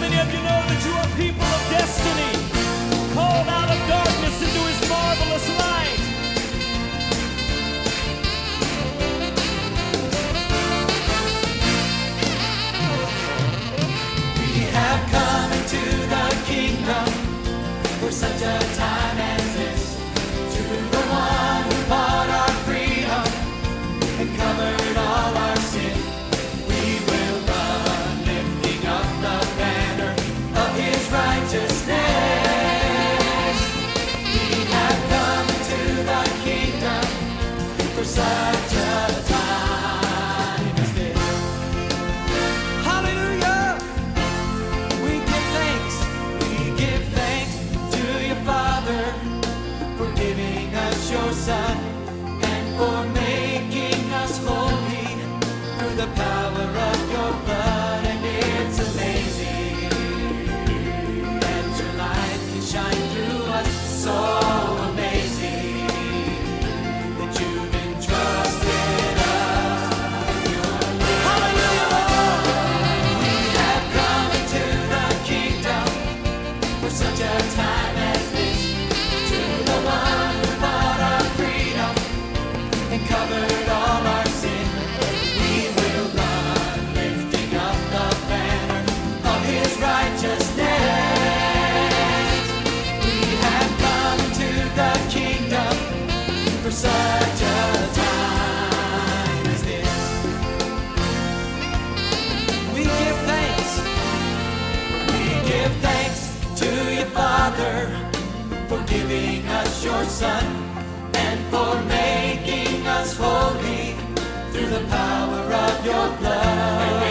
many of you know that you are people of destiny? your Son and for making us holy through the power of your blood.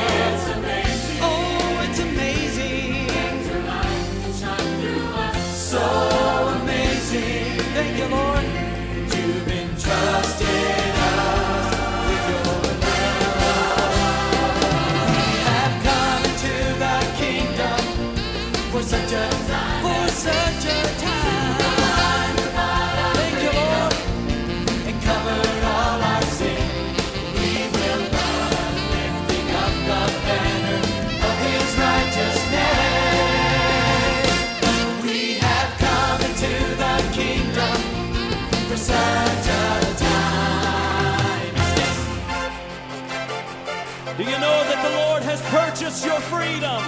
your freedom.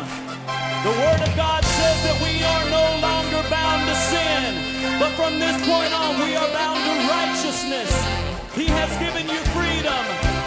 The Word of God says that we are no longer bound to sin, but from this point on, we are bound to righteousness. He has given you freedom.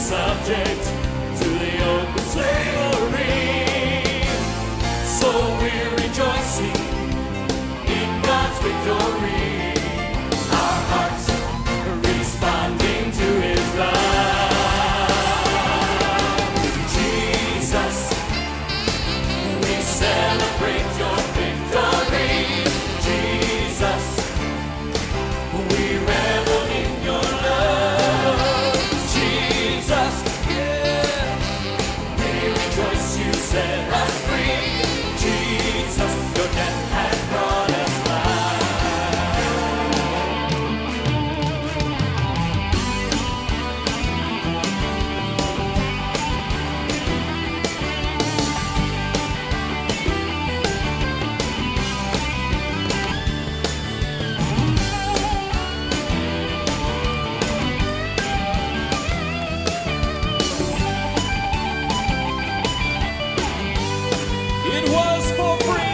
subject to the open slave. for free.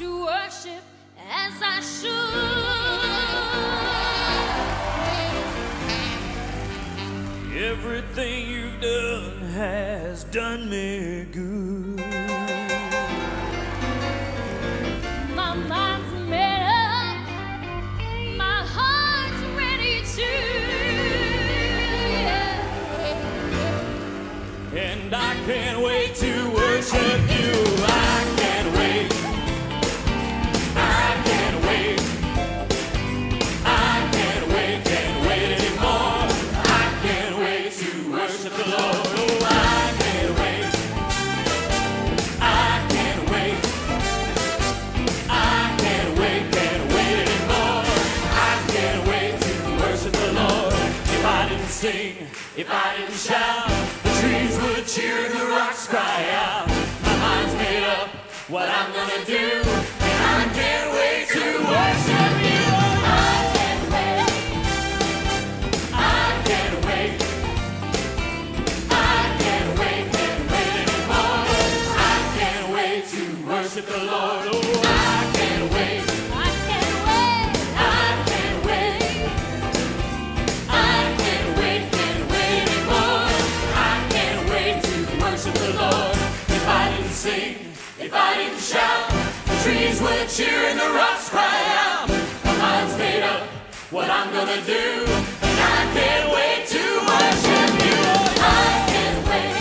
To worship as I should. Everything you've done has done me good. My mind's made up, my heart's ready to. Yeah. And I can't didn't sing, if I didn't shout, the trees would cheer, the rocks cry out. My mind's made up what I'm gonna do, and I can't wait to worship you. I can't wait. I can't wait. I can't wait, can't wait anymore. I can't wait to worship the Lord. Shout, the trees would cheer and the rocks cry out. My mind's made up what I'm gonna do, and I can't wait to worship you. I can't wait.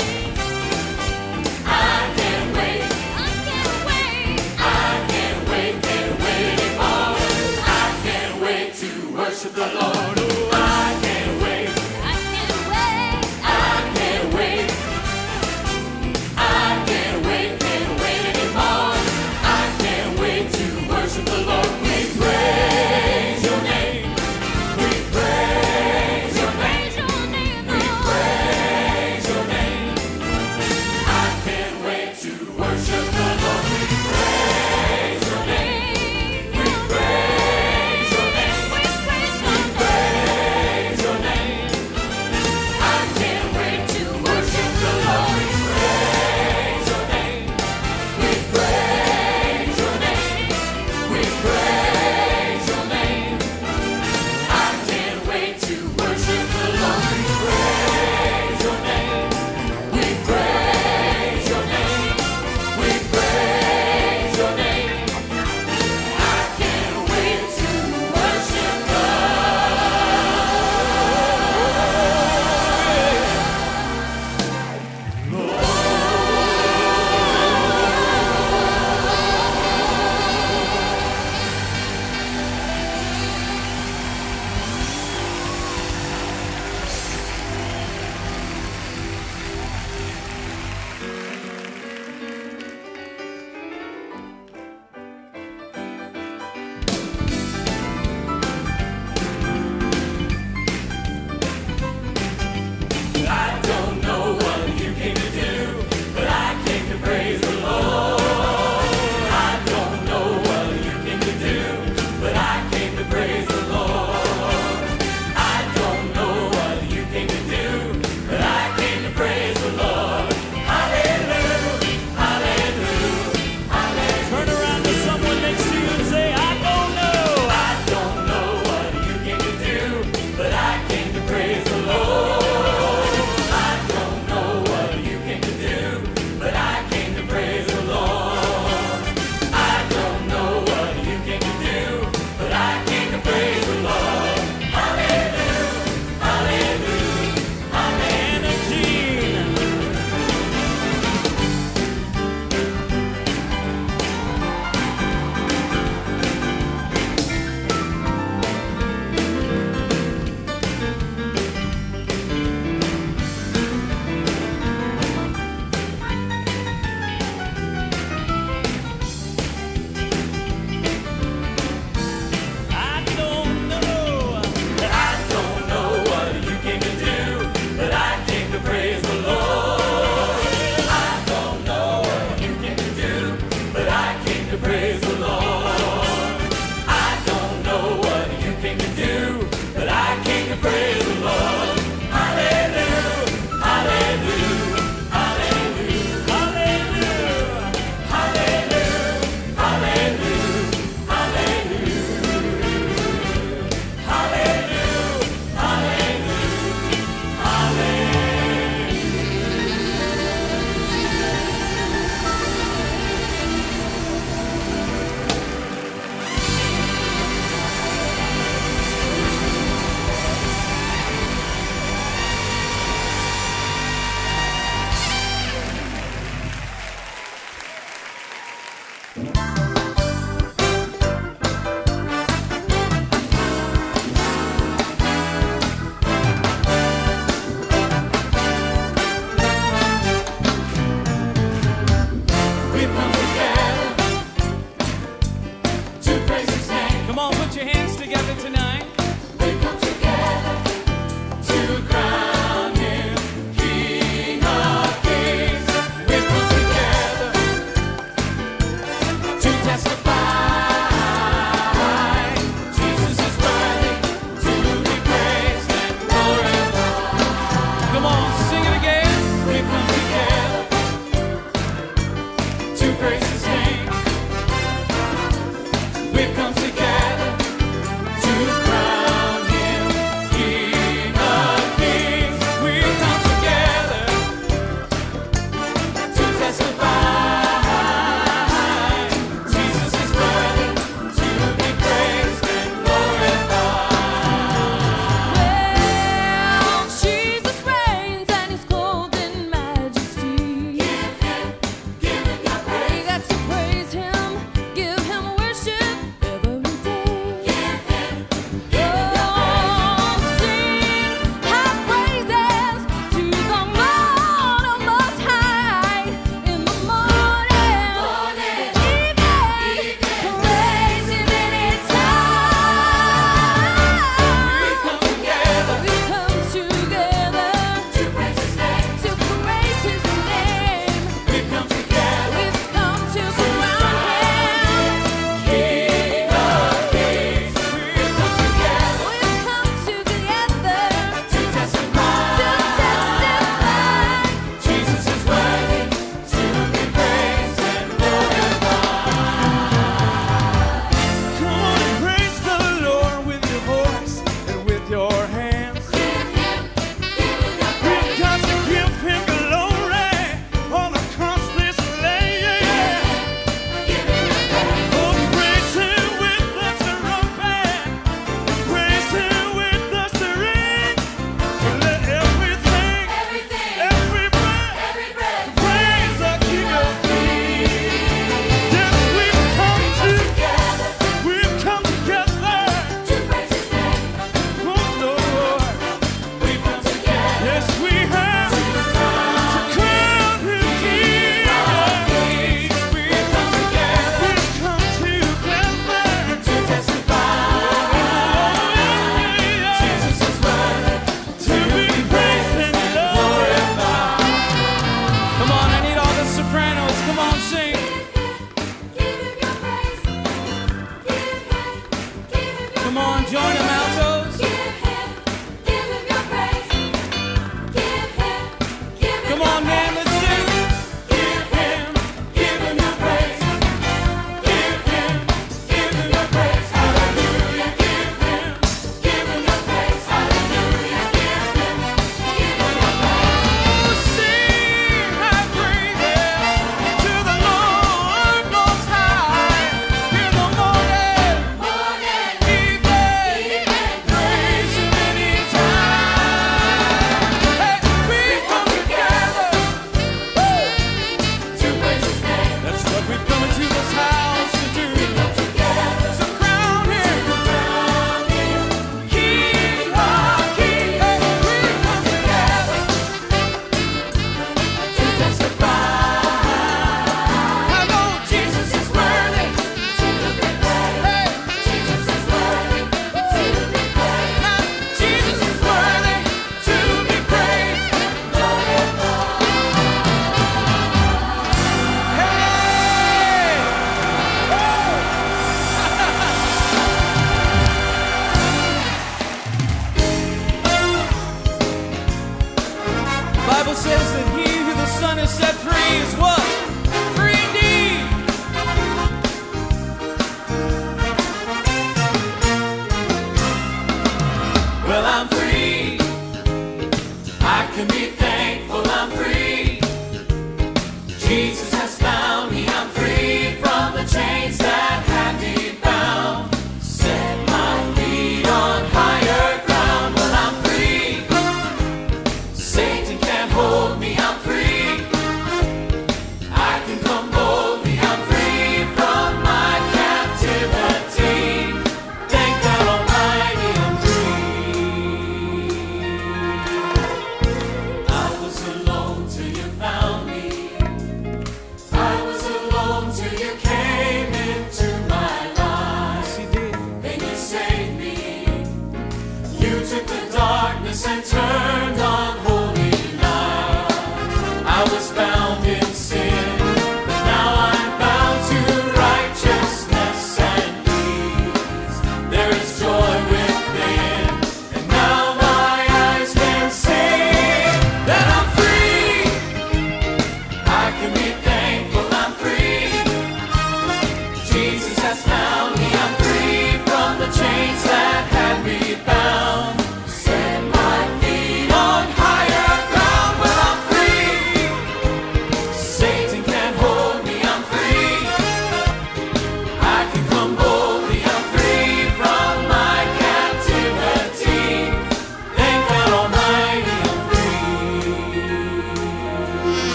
I can't wait. I can't wait. I can't wait, can't wait anymore. I can't wait to worship the Lord.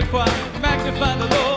Magnify the Lord.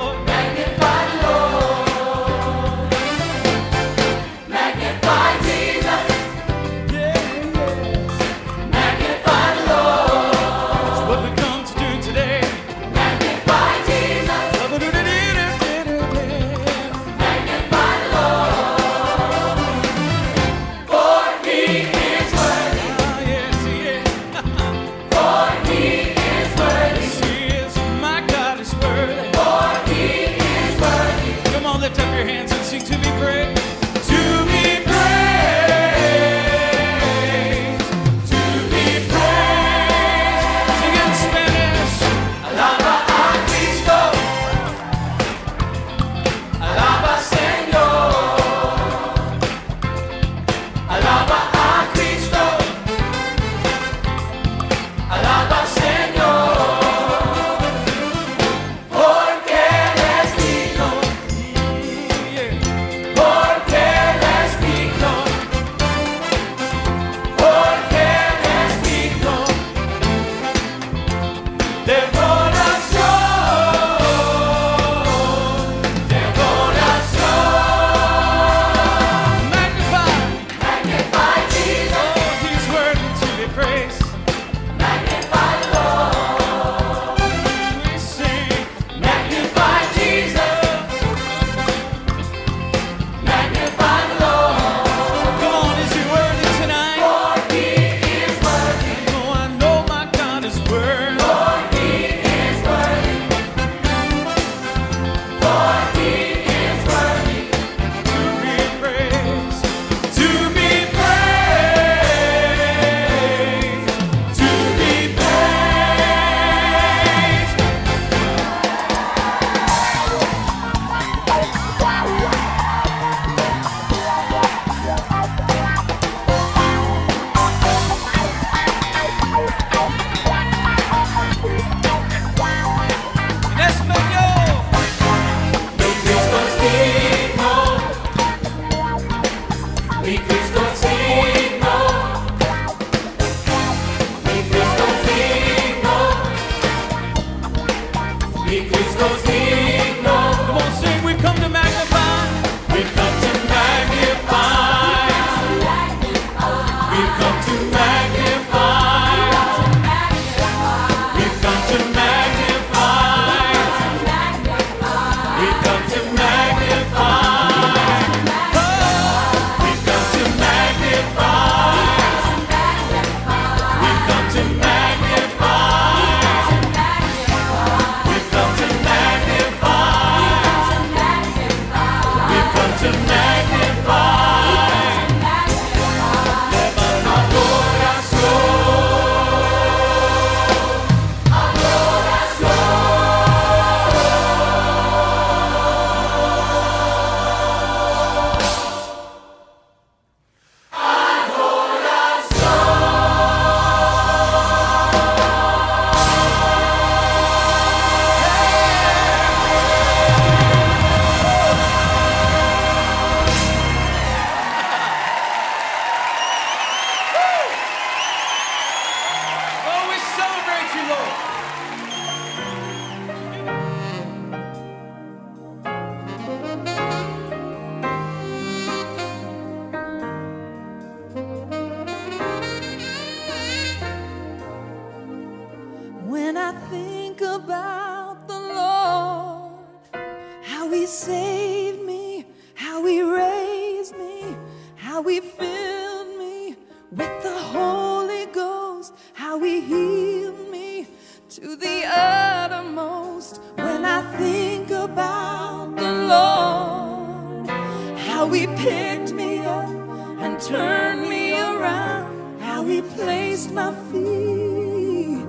turned me around, how he placed my feet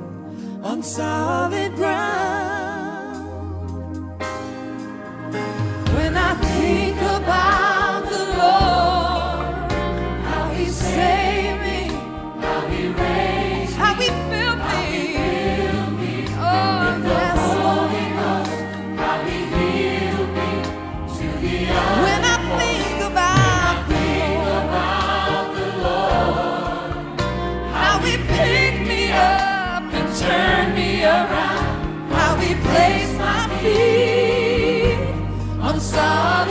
on solid ground. So.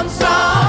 on song.